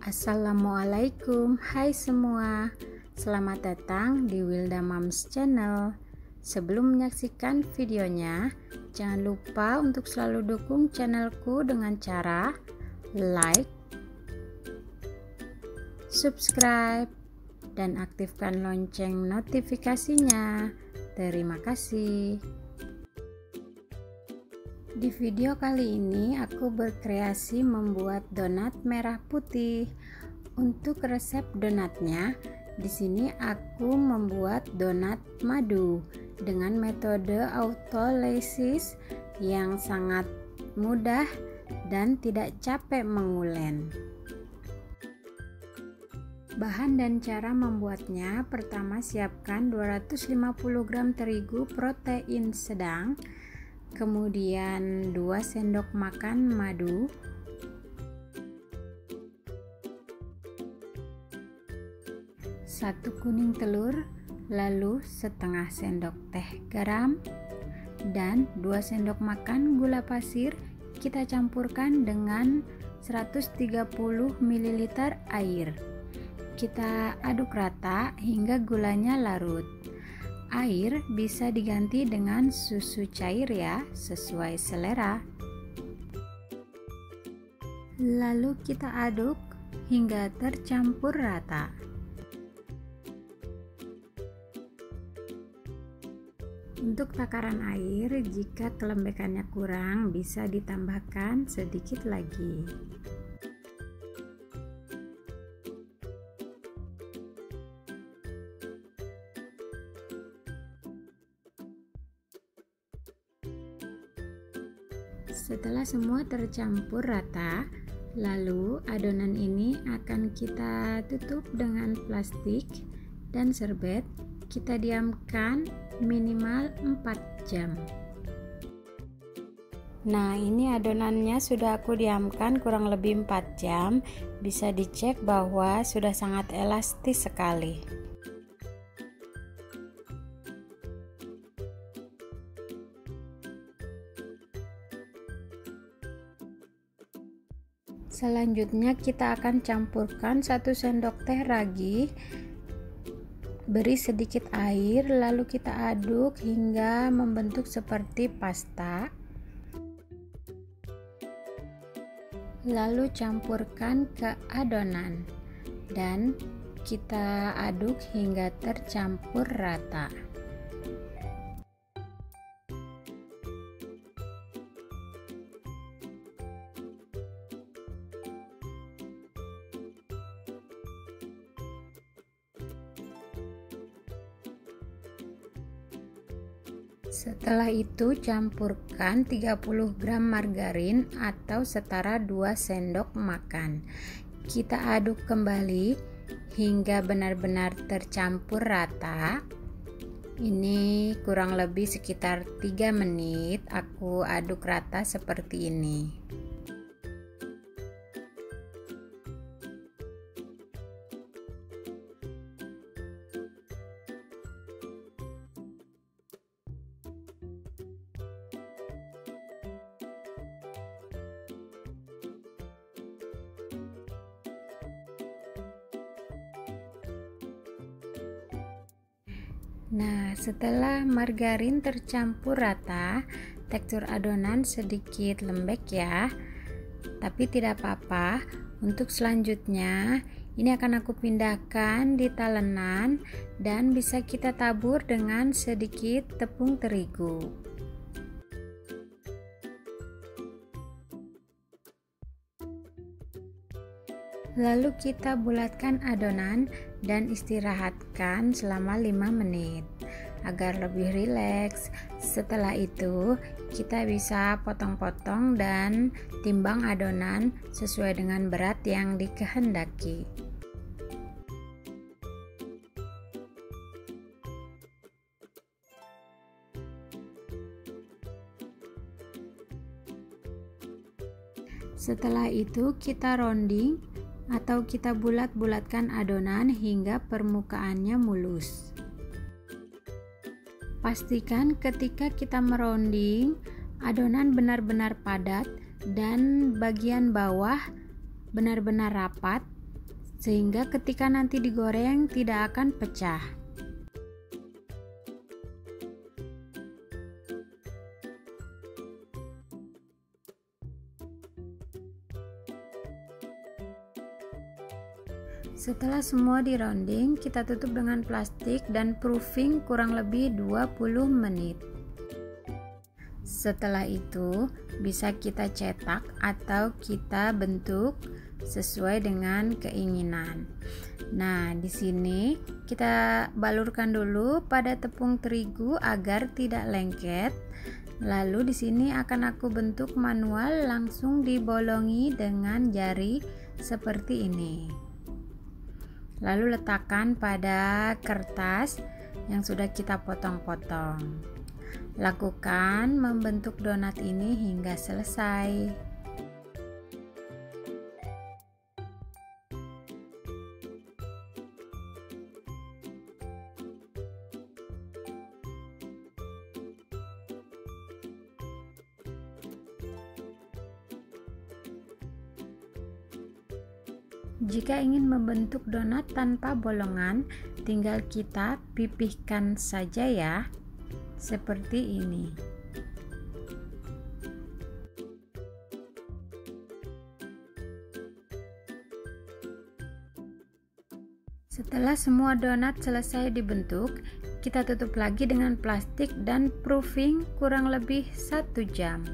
Assalamualaikum, hai semua. Selamat datang di Wilda Moms Channel. Sebelum menyaksikan videonya, jangan lupa untuk selalu dukung channelku dengan cara like, subscribe, dan aktifkan lonceng notifikasinya. Terima kasih. Di video kali ini aku berkreasi membuat donat merah putih. Untuk resep donatnya, di sini aku membuat donat madu dengan metode autolysis yang sangat mudah dan tidak capek mengulen. Bahan dan cara membuatnya, pertama siapkan 250 gram terigu protein sedang, kemudian 2 sendok makan madu. Satu kuning telur lalu setengah sendok teh garam. Dan 2 sendok makan gula pasir kita campurkan dengan 130 ml air. Kita aduk rata hingga gulanya larut Air bisa diganti dengan susu cair ya, sesuai selera. Lalu kita aduk hingga tercampur rata. Untuk takaran air, jika kelembekannya kurang, bisa ditambahkan sedikit lagi. Setelah semua tercampur rata, lalu adonan ini akan kita tutup dengan plastik dan serbet. Kita diamkan minimal 4 jam. Nah, ini adonannya sudah aku diamkan kurang lebih 4 jam. Bisa dicek bahwa sudah sangat elastis sekali. Selanjutnya kita akan campurkan satu sendok teh ragi. Beri sedikit air lalu kita aduk hingga membentuk seperti pasta. Lalu campurkan ke adonan. Dan kita aduk hingga tercampur rata. Setelah itu campurkan 30 gram margarin atau setara 2 sendok makan. Kita aduk kembali hingga benar-benar tercampur rata. Ini kurang lebih sekitar 3 menit aku aduk rata seperti ini. Nah, setelah margarin tercampur rata, tekstur adonan sedikit lembek ya. Tapi tidak apa-apa. Untuk selanjutnya, ini akan aku pindahkan di talenan dan bisa kita tabur dengan sedikit tepung terigu. Lalu kita bulatkan adonan dan istirahatkan selama 5 menit agar lebih rileks. Setelah itu, kita bisa potong-potong dan timbang adonan sesuai dengan berat yang dikehendaki. Setelah itu, kita rounding atau kita bulat-bulatkan adonan hingga permukaannya mulus. Pastikan ketika kita meronding, adonan benar-benar padat dan bagian bawah benar-benar rapat sehingga ketika nanti digoreng tidak akan pecah. Setelah semua di rounding, kita tutup dengan plastik dan proofing kurang lebih 20 menit. Setelah itu, bisa kita cetak atau kita bentuk sesuai dengan keinginan. Nah, di sini kita balurkan dulu pada tepung terigu agar tidak lengket. Lalu di sini akan aku bentuk manual langsung dibolongi dengan jari seperti ini. Lalu letakkan pada kertas yang sudah kita potong-potong. Lakukan membentuk donat ini hingga selesai. Jika ingin membentuk donat tanpa bolongan, tinggal kita pipihkan saja ya. Seperti ini. Setelah semua donat selesai dibentuk, kita tutup lagi dengan plastik dan proofing kurang lebih satu jam.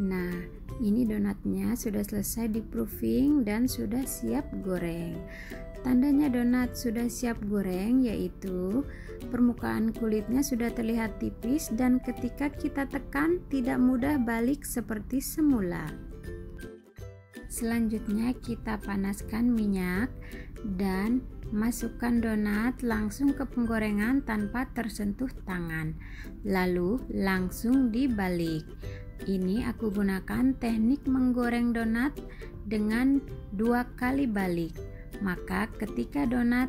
Nah, ini donatnya sudah selesai di proofing dan sudah siap goreng. Tandanya donat sudah siap goreng yaitu permukaan kulitnya sudah terlihat tipis dan ketika kita tekan tidak mudah balik seperti semula. Selanjutnya kita panaskan minyak dan masukkan donat langsung ke penggorengan tanpa tersentuh tangan. Lalu langsung dibalik. Ini aku gunakan teknik menggoreng donat dengan dua kali balik. Maka ketika donat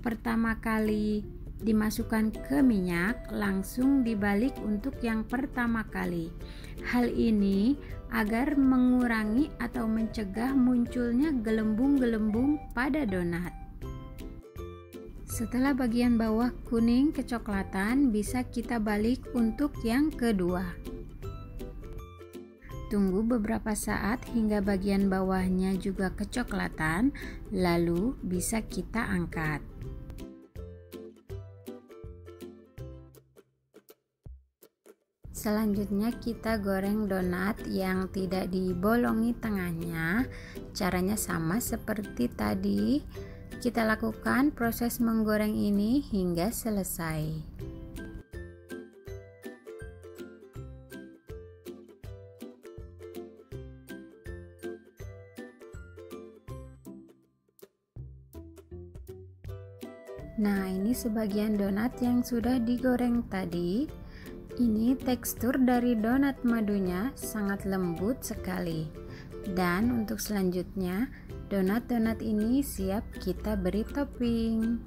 pertama kali dimasukkan ke minyak, langsung dibalik untuk yang pertama kali. Hal ini agar mengurangi atau mencegah munculnya gelembung-gelembung pada donat. Setelah bagian bawah kuning kecoklatan, bisa kita balik untuk yang kedua. Tunggu beberapa saat hingga bagian bawahnya juga kecoklatan, lalu bisa kita angkat. Selanjutnya kita goreng donat yang tidak dibolongi tengahnya. Caranya sama seperti tadi. Kita lakukan proses menggoreng ini hingga selesai. Ini sebagian donat yang sudah digoreng tadi. Ini tekstur dari donat madunya sangat lembut sekali. Dan untuk selanjutnya, donat-donat ini siap kita beri topping.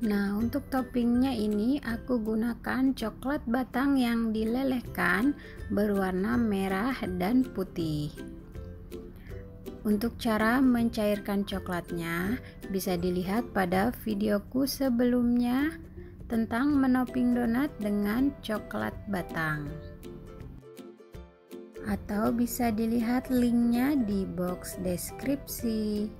Nah, untuk toppingnya ini aku gunakan coklat batang yang dilelehkan berwarna merah dan putih. Untuk cara mencairkan coklatnya, bisa dilihat pada videoku sebelumnya tentang menoping donat dengan coklat batang. Atau bisa dilihat linknya di box deskripsi.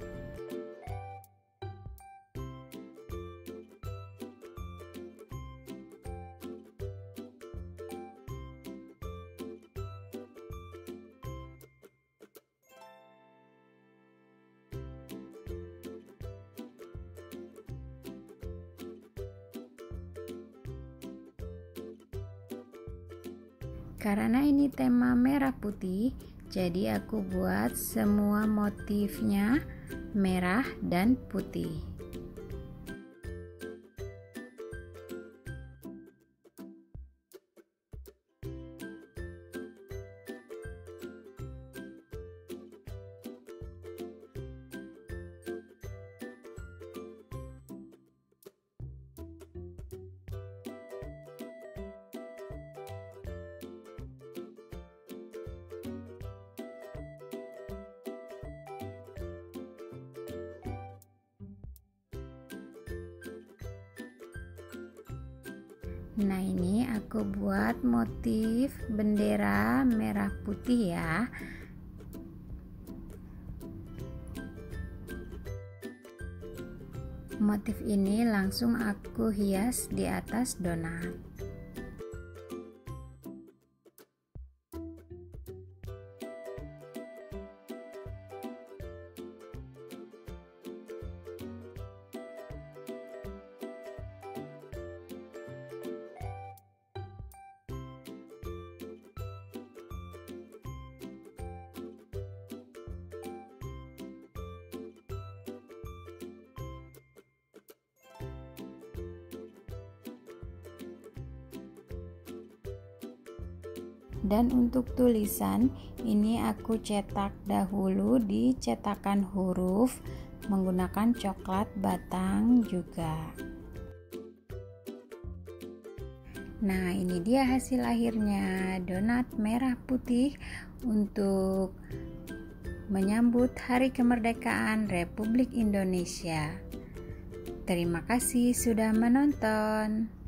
Karena ini tema merah putih, jadi aku buat semua motifnya merah dan putih. Nah, ini aku buat motif bendera merah putih ya. Motif ini langsung aku hias di atas donat. Dan untuk tulisan ini aku cetak dahulu di cetakan huruf menggunakan coklat batang juga. Nah ini dia hasil akhirnya. Donat merah putih untuk menyambut hari kemerdekaan Republik Indonesia. Terima kasih sudah menonton